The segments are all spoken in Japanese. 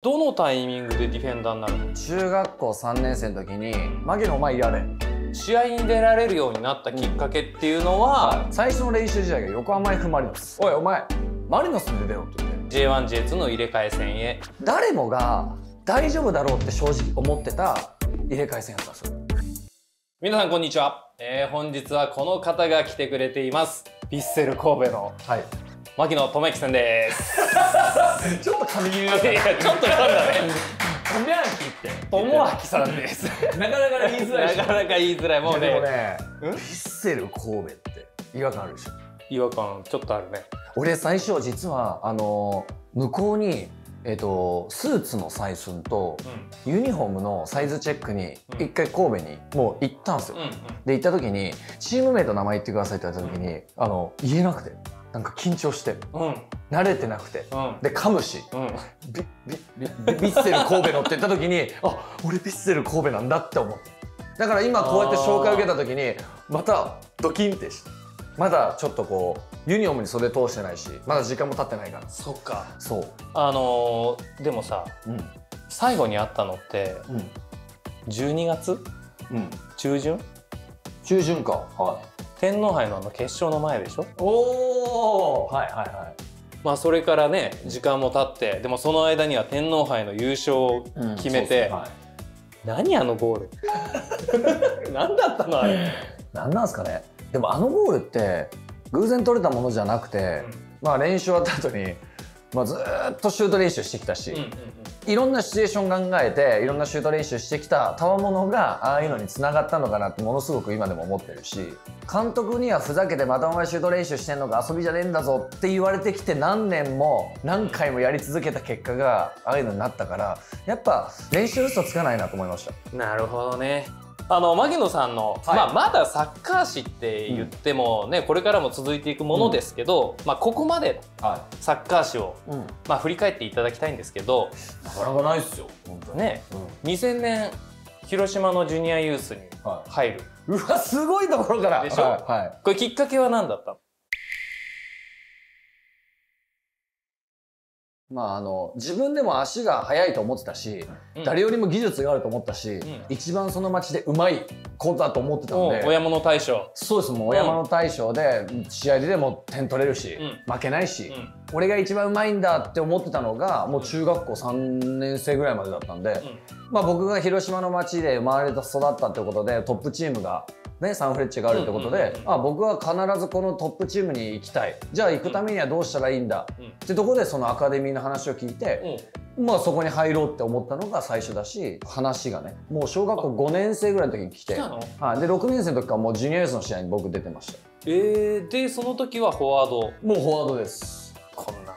どのタイミングでディフェンダーになるの？中学校3年生の時に「牧野お前やれ」試合に出られるようになったきっかけっていうのは、最初の練習試合が横浜 F・ マリノス「おいお前マリノスで出ろ」って言って。J1J2 の入れ替え戦へ。誰もが大丈夫だろうって正直思ってた入れ替え戦やったんですよ。皆さんこんにちは、えー本日はこの方が来てくれています。ヴィッセル神戸の。はい牧野智之さんです。ちょっと髪切りいやちょっと噛んだねとめあきって。智明さんですなかなか言いづらい。なかなか言いづらい。もうでもねねん？ヴィッセル神戸って違和感あるでしょ？違和感ちょっとあるね。俺最初実はあの向こうにえっとスーツの採寸とユニフォームのサイズチェックにうん。一回神戸にもう行ったんですよ、うんうん。で行った時にチームメイト名前言ってくださいって言われた時にあの言えなくてなんか緊張してうん。慣れてなくてうん。で噛むしうん。ビビビッセル神戸のって言った時に あ俺ビッセル神戸なんだって思って。だから今こうやって紹介を受けた時にまたドキンってしてまだちょっとこうユニフォームに袖通してないしまだ時間も経ってないから。そっか。そう。あのーでもさうん。最後に会ったのってうん。12月？うん。中旬？中旬か。はい。天皇杯のあの決勝の前でしょ？おおはいはいはい。まあそれからね時間も経ってでもその間には天皇杯の優勝を決めて、はい。何あのゴール？何だったのあれ、何なんですかね？でもあのゴールって偶然取れたものじゃなくて、まあ練習終わった後に、まあ、ずーっとシュート練習してきたし、うんうんいろんなシチュエーション考えていろんなシュート練習してきた賜物がああいうのにつながったのかなってものすごく今でも思ってるし監督にはふざけてまたお前シュート練習してんのか？遊びじゃねえんだぞって言われてきて何年も何回もやり続けた結果がああいうのになったからやっぱ練習嘘つかないなと思いました。なるほどねあの牧野さんの、はい。まあ、まだサッカー史って言ってもね、これからも続いていくものですけど、まあ、ここまでサッカー史を、いうん、まあ、振り返っていただきたいんですけどなかなかないっすよ本当に。ねうん。2000年広島のジュニアユースには入る。い、うわすごいところから。でしょ？はいはい。これきっかけは何だったまああの自分でも足が速いと思ってたし、うん。誰よりも技術があると思ったし、ん。一番その町でうまい子だと思ってたんで。お親物大賞そうですもうお山の大将で試合ででも点取れるし、う負けないし、うん。俺が一番うまいんだって思ってたのがもう中学校3年生ぐらいまでだったんで、まあ、僕が広島の町で生まれた育ったってことでトップチームが、ね、サンフレッチェがあるってことで、うんうんうんうんあ僕は必ずこのトップチームに行きたい。じゃあ行くためにはどうしたらいいんだ、うん。うんってとこでそのアカデミーの話を聞いて、まあそこに入ろうって思ったのが最初だし話がねもう小学校5年生ぐらいの時に来て。はい、で6年生の時からもうジュニアユースの試合に僕出てました。えー、でその時はフォワード。もうフォワードです。こんな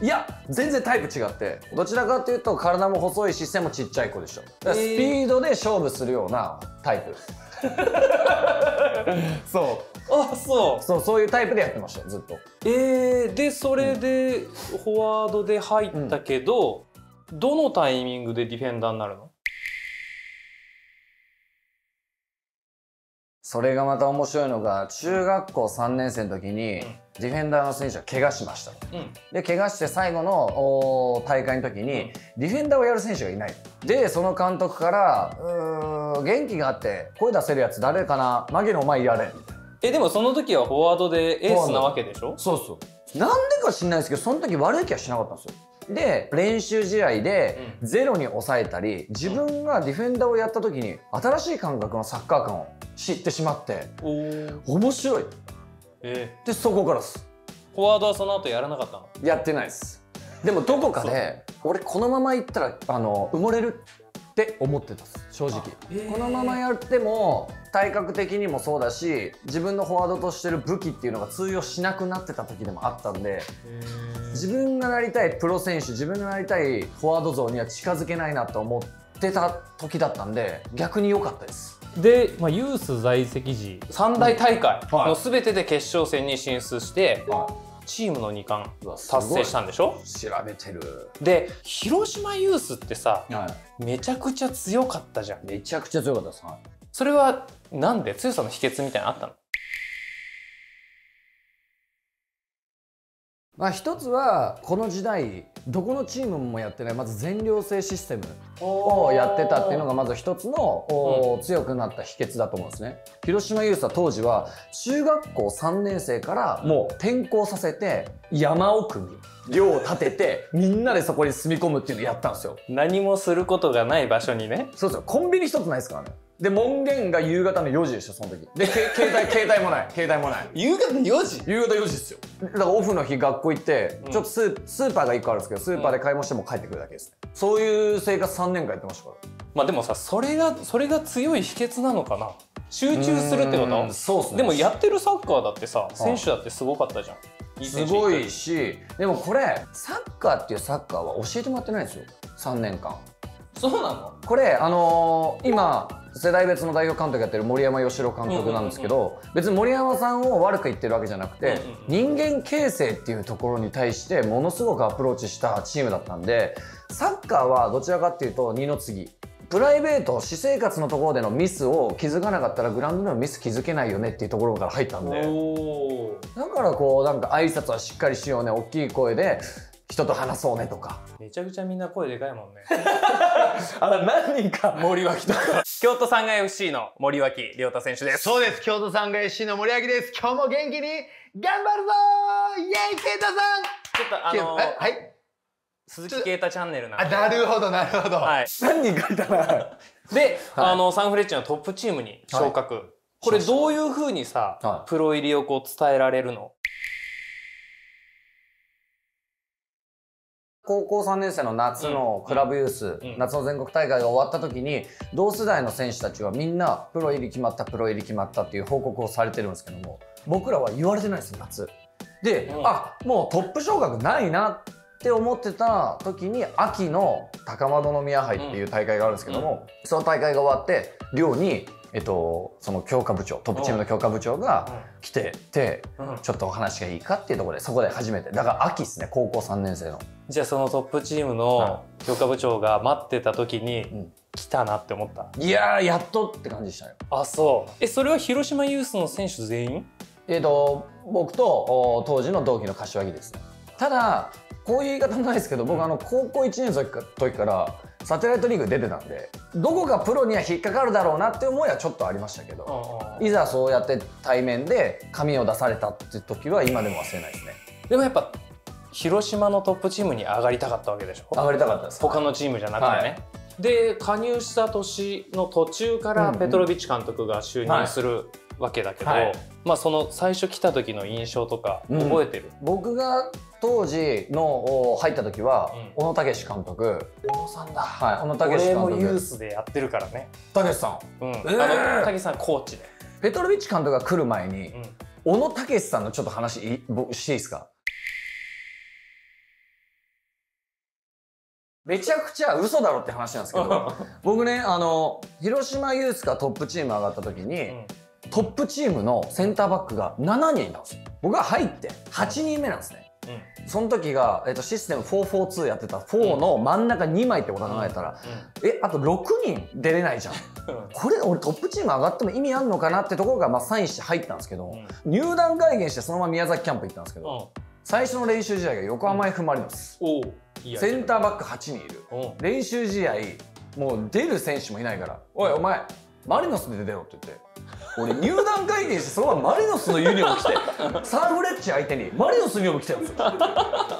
いや全然タイプ違って。どちらかというと体も細いし背もちっちゃい子でしょ。だからスえー。ピードで勝負するようなタイプ、そ あそう。うそうそういうタイプでやってましたずっと。えー、でそれでフォワードで入ったけど、どのタイミングでディフェンダーになるの？それがまた面白いのが中学校3年生の時にうん。ディフェンダーの選手が怪我しました。うん。で怪我して最後の大会の時にディフェンダーをやる選手がいない。でその監督から「うーん元気があって声出せるやつ誰かな？牧野お前やれ」みたいなえでもその時はフォワードでエースなわけでしょ？そうそうなんでか知んないですけどその時悪い気はしなかったんですよ。で練習試合でゼロに抑えたり自分がディフェンダーをやった時に新しい感覚のサッカー感を知ってしまって面白い。えでそこからです。ー、フォワードはその後やらなかったの？やってないです。でもどこかで俺このままいったらあの埋もれるって思ってた正直。へーこのままやっても体格的にもそうだし自分のフォワードとしてる武器っていうのが通用しなくなってた時でもあったんで自分がなりたいプロ選手自分がなりたいフォワード像には近づけないなと思ってた時だったんで逆に良かったですで、まあ、ユース在籍時三大大会はいの全てで決勝戦に進出して、チームの2冠達成したんでしょ？調べてる、で広島ユースってさはめちゃくちゃ強かったじゃん。い、めちゃくちゃ強かったです、はい。それはなんで？強さの秘訣みたいなのあったの？まあ、一つはこの時代どこのチームもやってないまず全寮制システムをやってたっていうのがまず一つの、お強くなった秘訣だと思うんですね。広島ユースは当時は中学校3年生からもう転校させて山奥に寮を建ててみんなでそこに住み込むっていうのをやったんですよ。何もすることがない場所にね。そうですよ。コンビニ一つないですからねで門限が夕方の4時でしたその時。でけ携帯 携帯もない。携帯もない。夕方4時？夕方4時ですよ。だからオフの日学校行って、うん。ちょっとスースーパーが1個あるんですけどスーパーで買い物しても帰ってくるだけですね、そういう生活3年間やってましたから。まあでもさそれがそれが強い秘訣なのかな。集中するってこうとんそうっすね。でもやってるサッカーだってさ選手だってすごかったじゃん。すごいしでもこれサッカーっていうサッカーは教えてもらってないんですよ。3年間。そうなの？これあのー今世代別の代表監督やってる森山義郎監督なんですけど、別に森山さんを悪く言ってるわけじゃなくて、人間形成っていうところに対してものすごくアプローチしたチームだったんでサッカーはどちらかっていうと二の次。プライベート私生活のところでのミスを気づかなかったらグラウンドでのミス気づけないよねっていうところから入ったんで。おだからこうなんか挨拶はしっかりしようね。大きい声で人と話そうねとか。めちゃくちゃみんな声でかいもんね あら何人か森脇と。か京都産害 FC の森脇亮太選手です。そうです。京都産害 FC の森脇です。今日も元気に頑張るぞイエイケイタさんちょっとあのえはい鈴木啓太チャンネルなんあでなるほどなるほど、はい。何人かいたな。で、はい。あのサンフレッチェのトップチームに昇格、これどういうふうにさ、はい。プロ入りをこう伝えられるの？高校3年生の夏のクラブユース、うん夏の全国大会が終わった時に同世代の選手たちはみんなプロ入り決まったプロ入り決まったっていう報告をされてるんですけども僕らは言われてないですよ夏。で、うん。あもうトップ昇格ないなって思ってた時に秋の高円宮杯っていう大会があるんですけども、その大会が終わって寮に、えっと、その強化部長トップチームの強化部長が来てて、うん。ちょっとお話がいいかっていうところでそこで初めて。だから秋ですね高校3年生のじゃあそのトップチームのは強化部長が待ってた時に、ん。来たなって思った？いやーやっとって感じでしたよ。あそう。えそれは広島ユースの選手全員？えっ、と僕とお当時の同期の柏木ですね。ただこういう言い方もないですけど僕あの高校1年生の時からサテライトリーグ出てたんでどこかプロには引っかかるだろうなって思いはちょっとありましたけどいざそうやって対面で紙を出されたって時は今でも忘れないですね。でもやっぱ広島のトップチームに上がりたかったわけでしょ？上がりたかったです。他のチームじゃなくてね、はい。で加入した年の途中からうんうん。ペトロビッチ監督が就任するわけだけど、はい。まあその最初来た時の印象とかうん。覚えてる、僕が当時のお入った時は、うん。小野武監督。小野さんだ。はい小野武監俺もユー督スでやってるからね、武さん。うん。ー。あの武さんコーチで、ペトロビッチ監督が来る前に、うん。小野武さんのちょっと話していいですか？めちゃくちゃ嘘だろって話なんですけど僕ねあの広島ユースがトップチーム上がった時に、うん。トップチームのセンターバックが7人いたんですよ。僕が入って8人目なんですね。その時が、えっと、システム442やってた4の真ん中2枚ってこと考えたら、えあと6人出れないじゃん。うん。これ俺トップチーム上がっても意味あんのかなってところがまあサインして入ったんですけど、うん。入団会見してそのまま宮崎キャンプ行ったんですけど、うん最初の練習試合が横浜 F・ マリノス、おういいやセンターバック8人いる。う。ん練習試合もう出る選手もいないから「おいお前マリノスで出ろ」って言って俺入団会見してそのままマリノスのユニフォーム着て サンフレッチェ相手にマリノスのユニフォーム着てるんですよ。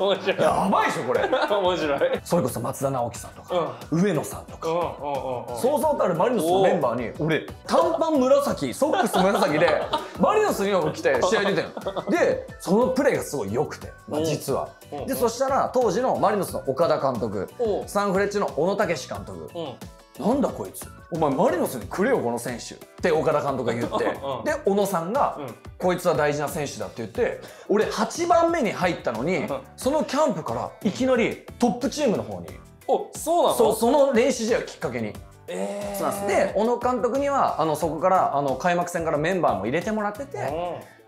面白い。やばいでしょこれ。面白い。それこそ松田直樹さんとか、うん。上野さんとか。うんうんそうそうたるマリノスのメンバーに俺。短パン紫ソックス紫でマリノスのユニフォーム着て試合出てるの。でそのプレーがすごい良くて、まあ、実は。うんでそしたら当時のマリノスの岡田監督サンフレッチェの小野武監督。うん。なんだこいつお前マリノスにくれよこの選手って岡田監督が言って。うん。で小野さんが、うん。こいつは大事な選手だって言って俺8番目に入ったのにうん。そのキャンプからいきなりトップチームの方に。おそうなの？そうその練習試合をきっかけに。えー。そうなんです。で小野監督にはあのそこからあの開幕戦からメンバーも入れてもらってて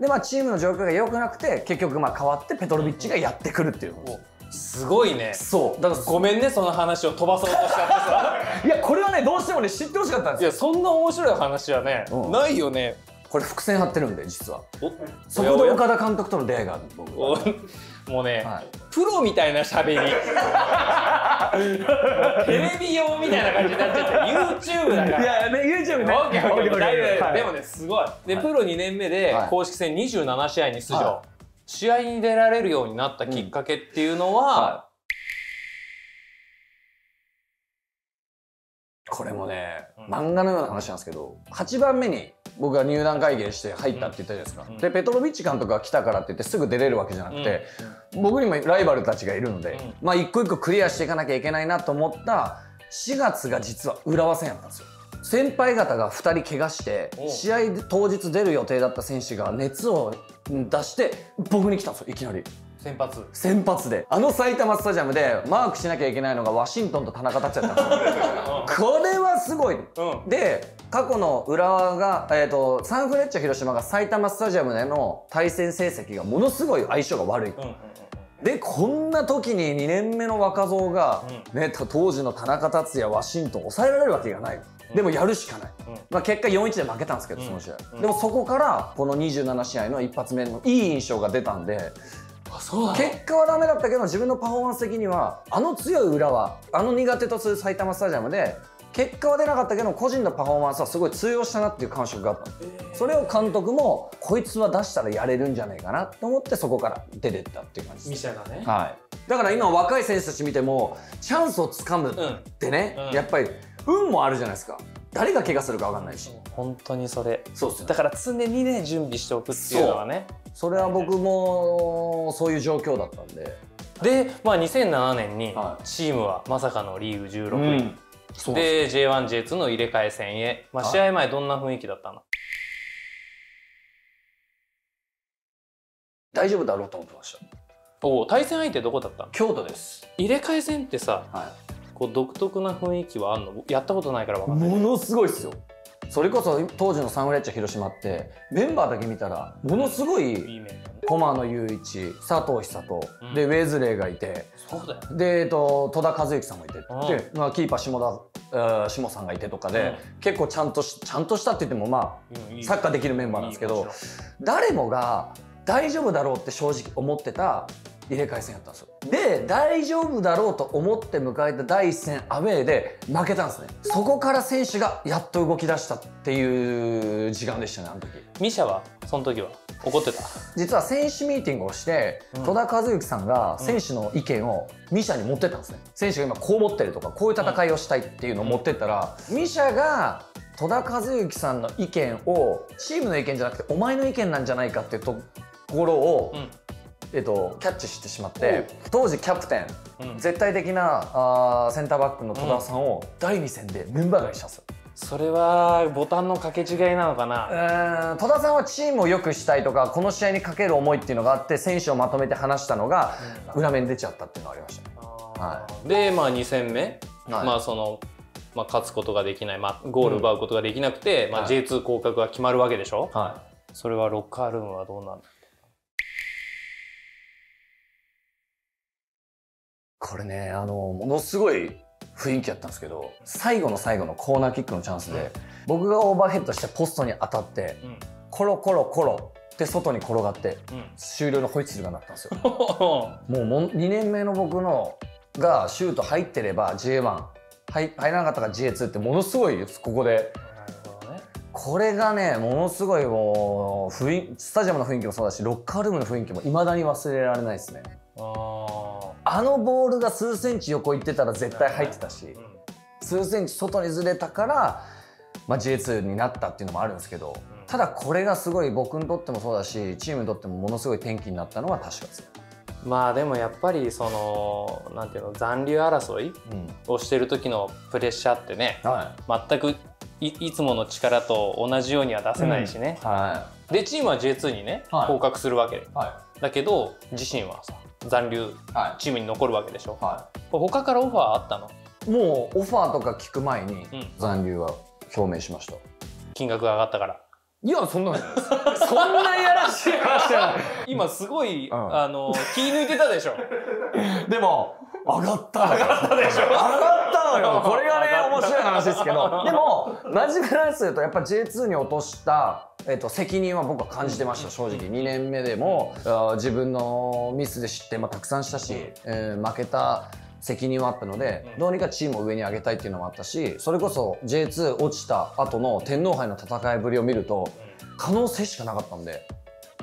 で、まあ、チームの状況が良くなくて結局まあ変わってペトロビッチがやってくるっていううんすごいね。そう。だからごめんねその話を飛ばそうとしちゃってさ。いやこれはねどうしてもね知ってほしかったんですよ。いやそんな面白い話はね、うん。ないよね。これ伏線張ってるんで実は。おそこで岡田監督との出会いがある僕おもうね、はい。プロみたいな喋り。も うテレビ用みたいな感じになっちゃって YouTube だから。やね YouTube オッケーオッケー大丈夫。はい。でもねすごい。で、プロ2年目ではい。公式戦27試合に出場、は試合に出られるようになったきっかけっていうのは、はこれもね、うん。漫画のような話なんですけど8番目に僕が入団会見して入ったって言ったじゃないですか、うん。でペトロビッチ監督が来たからって言ってすぐ出れるわけじゃなくて、僕にもライバルたちがいるので、うん。まあ一個一個クリアしていかなきゃいけないなと思った4月が実は浦和戦やったんですよ。先輩方が2人怪我して試合で当日出る予定だった選手が熱を出して僕に来たんですよいきなり。先発。先発で。あの埼玉スタジアムでマークしなきゃいけないのがワシントンと田中達也だったんですよ。これはすごい。うん。で過去の浦和が、えー、とサンフレッチェ広島が埼玉スタジアムでの対戦成績がものすごい相性が悪い、うんうんでこんな時に2年目の若造が、ね、た当時の田中達也ワシントン抑えられるわけがない、でもやるしかない、うん。まあ、結果4-1で負けたんですけどうん。その試合、うん。でもそこからこの27試合の一発目のいい印象が出たんであそう結果はダメだったけど自分のパフォーマンス的にはあの強い裏はあの苦手とする埼玉スタジアムで結果は出なかったけど個人のパフォーマンスはすごい通用したなっていう感触があったの。それを監督もこいつは出したらやれるんじゃないかなと思ってそこから出てったっていう感じです、がね。はい、だから今若い選手たち見てもチャンスをつかむってね、うん。やっぱり運もあるじゃないですか。誰が怪我するか分かんないし。本当にそれ。そうですよだから常にね準備しておくっていうのはね。それは僕もそういう状況だったんで。で、まあ、2007年にはい。チームはまさかのリーグ16位、そうでで J1J2 の入れ替え戦へ、まあ、はい。試合前どんな雰囲気だったの？大丈夫だろうと思ってました。おお対戦相手どこだったの？京都です。入れ替え戦ってさはこう独特な雰囲気はあんの？やったことないから分い、かんない。ものすごいですよ。それこそ当時のサンフレッチェ広島ってメンバーだけ見たらものすごい駒野雄一佐藤久人、うん。でウェズレーがいてそうだよで、えっと、戸田和幸さんもいて、うん。で、まあ、キーパー下田下さんがいてとかで、結構ちゃんとしちゃんとしたって言ってもまうんいい。あサッカーできるメンバーなんですけど誰もが大丈夫だろうって正直思ってた入れ替え戦やったんですよ。で大丈夫だろうと思って迎えた第一戦アウェーで負けたんですね。そこから選手がやっと動き出したっていう時間でしたねあの時。ミシャはその時は？怒ってた？実は選手ミーティングをして、うん。戸田和幸さんが選手の意見をミシャに持ってったんですね。選手が今こう思ってるとかこういう戦いをしたいっていうのを持ってったら、ミシャが戸田和幸さんの意見をチームの意見じゃなくてお前の意見なんじゃないかっていうところを、うんえっと、キャッチしてしまって当時キャプテンうん。絶対的なあーセンターバックの戸田さんを第2戦でメンバー外したんですよ。それはボタンの掛け違いなのかな？うーん戸田さんはチームを良くしたいとかこの試合にかける思いっていうのがあって選手をまとめて話したのが裏面に出ちゃったっていうのがありましたね。あー。でまあ2戦目、はい。まあその、まあ、勝つことができない、まあ、ゴール奪うことができなくて、まあ、はい。J2 降格が決まるわけでしょ、はそれはロッカールームはどうなんだこれねあのものすごい雰囲気やったんですけど最後の最後のコーナーキックのチャンスで、僕がオーバーヘッドしてポストに当たってうん。コロコロコロって外に転がってうん。終了のホイッスルが鳴ったんですよ。もうも2年目の僕のがシュート入ってれば J1 入入らなかったから J2 ってものすごいここで。これがねものすごいもう雰囲スタジアムの雰囲気もそうだしロッカールームの雰囲気もいまだに忘れられないですね。ああのボールが数センチ横行ってたら絶対入ってたし数センチ外にずれたから、まあ、J2 になったっていうのもあるんですけどうん。ただこれがすごい僕にとってもそうだしチームにとってもものすごい転機になったのは確かですよ、まあでもやっぱりそのなんていうの残留争いうんをしてる時のプレッシャーってねは全くいいつもの力と同じようには出せないしね。い、はでチームは J2 にねはい。降格するわけ。い。はだけど自身はさ残留い。はチームに残るわけでしょ？い。は他からオファーあったの？いもうオファーとか聞く前にうん。残留は表明しました。金額が上がったから。いやそんなそんないやらしい話じゃない。今すごい、うん。あの気抜いてたでしょ？でも上がった。上がったでしょ。上がったのよ。これがね面白い話ですけど。でも真面目な話するとやっぱ J2 に落としたえっと責任は僕は感じてました正直。2年目でも自分のミスで失点もたくさんしたし、えー負けた責任はあったので、うん。どうにかチームを上に上げたいっていうのもあったしそれこそ J2 落ちた後の天皇杯の戦いぶりを見ると可能性しかなかったんで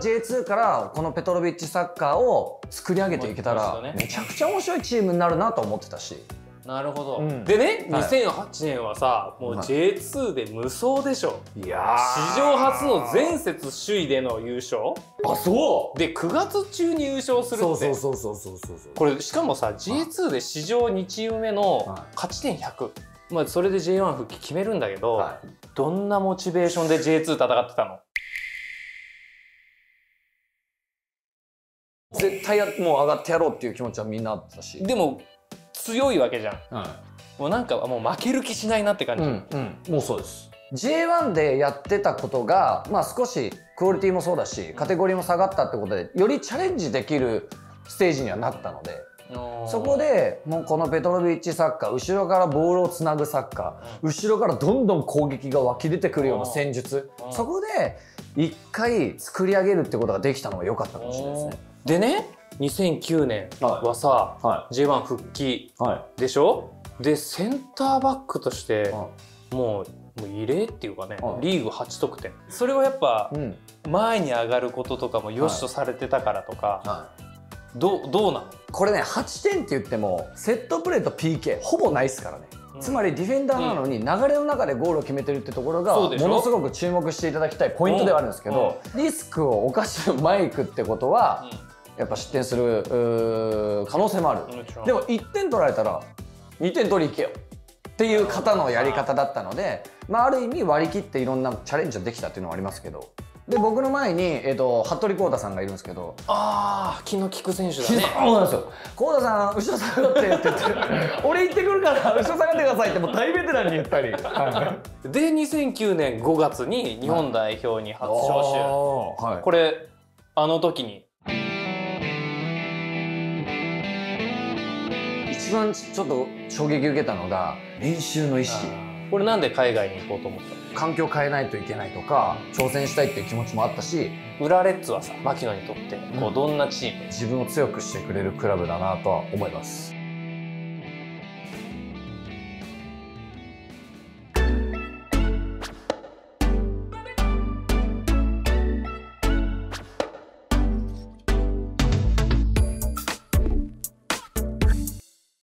J2 からこのペトロビッチサッカーを作り上げていけたらめちゃくちゃ面白いチームになるなと思ってたし。なるほど、うん。でねはい。2008年はさもうはい。J2 で無双でしょ。いや史上初の前節首位での優勝。あそう。で9月中に優勝するって。そうそうそうそうそうそうこれしかもさ J2 で史上2チーム目のはい。勝ち点100、まあ、それで J1 復帰決めるんだけど、はい。どんなモチベーションで J2 戦ってたの？絶対やもう上がってやろうっていう気持ちはみんなあったし。でも強いわけじゃん。はもうなんかもう負ける気しないなって感い、じ、うんうん、もうそうです。J1 でやってたことが、まあ、少しクオリティもそうだしカテゴリーも下がったってことでよりチャレンジできるステージにはなったのでそこでもうこのペトロビッチサッカー後ろからボールをつなぐサッカー後ろからどんどん攻撃が湧き出てくるような戦術。うん。そこで一回作り上げるってことができたのが良かったかもしれないですね。でね2009年はさ、は J1 復帰い、はい。でしょ？でセンターバックとしてはもうもう異例っていうかねはい。リーグ8得点。それはやっぱうん。前に上がることとかも良しとされてたからとか、はい。どうどうなのこれね8点って言ってもセットプレーと PK ほぼないですからね、うん。つまりディフェンダーなのに流れの中でゴールを決めてるってところがものすごく注目していただきたいポイントではあるんですけど、リスクを冒してマイクってことはやっぱ失点する可能性もある、でも1点取られたら2点取りに行けよ。っていう方のやり方だったので、まあ、ある意味割り切っていろんなチャレンジをできたっていうのはありますけど。で僕の前に、えっと服部浩太さんがいるんですけど。ああ気の利く選手だそうねなんですよ。浩太さん後ろ下がってって言って。俺行ってくるから後ろ下がってくださいってもう大ベテランに言ったり。で2009年5月に日本代表に初招集、はい。これあの時に一番ちょっと衝撃受けたのが練習の意識。これなんで海外に行こうと思ったの？環境変えないといけないとか挑戦したいっていう気持ちもあったし浦レッズはさ牧野にとってこううん。どんなチーム、自分を強くしてくれるクラブだなとは思います